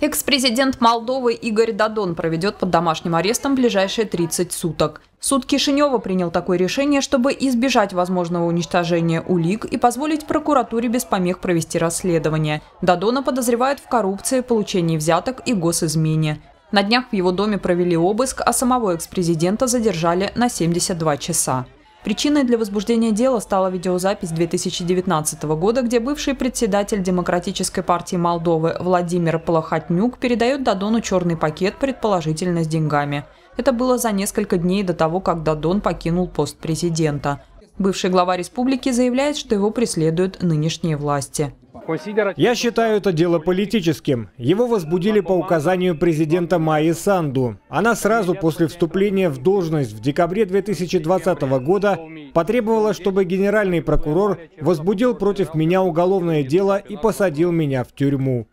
Экс-президент Молдовы Игорь Дадон проведет под домашним арестом ближайшие 30 суток. Суд Кишинева принял такое решение, чтобы избежать возможного уничтожения улик и позволить прокуратуре без помех провести расследование. Дадона подозревают в коррупции, получении взяток и госизмене. На днях в его доме провели обыск, а самого экс-президента задержали на 72 часа. Причиной для возбуждения дела стала видеозапись 2019 года, где бывший председатель Демократической партии Молдовы Владимир Полохотнюк передает Дадону черный пакет, предположительно с деньгами. Это было за несколько дней до того, как Дадон покинул пост президента. Бывший глава республики заявляет, что его преследуют нынешние власти. Я считаю это дело политическим. Его возбудили по указанию президента Майи Санду. Она сразу после вступления в должность в декабре 2020 года потребовала, чтобы генеральный прокурор возбудил против меня уголовное дело и посадил меня в тюрьму.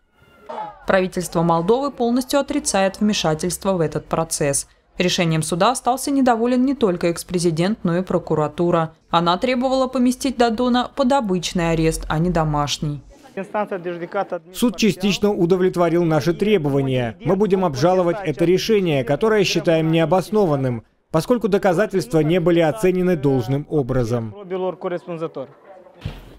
Правительство Молдовы полностью отрицает вмешательство в этот процесс. Решением суда остался недоволен не только экс-президент, но и прокуратура. Она требовала поместить Дадона под обычный арест, а не домашний. Суд частично удовлетворил наши требования. Мы будем обжаловать это решение, которое считаем необоснованным, поскольку доказательства не были оценены должным образом.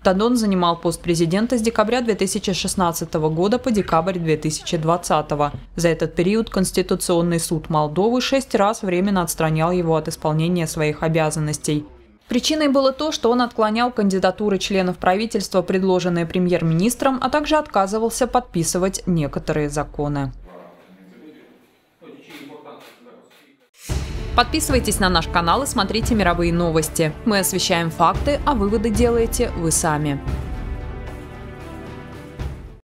Дадон занимал пост президента с декабря 2016 года по декабрь 2020. За этот период Конституционный суд Молдовы шесть раз временно отстранял его от исполнения своих обязанностей. Причиной было то, что он отклонял кандидатуры членов правительства, предложенные премьер-министром, а также отказывался подписывать некоторые законы. Подписывайтесь на наш канал и смотрите мировые новости. Мы освещаем факты, а выводы делаете вы сами.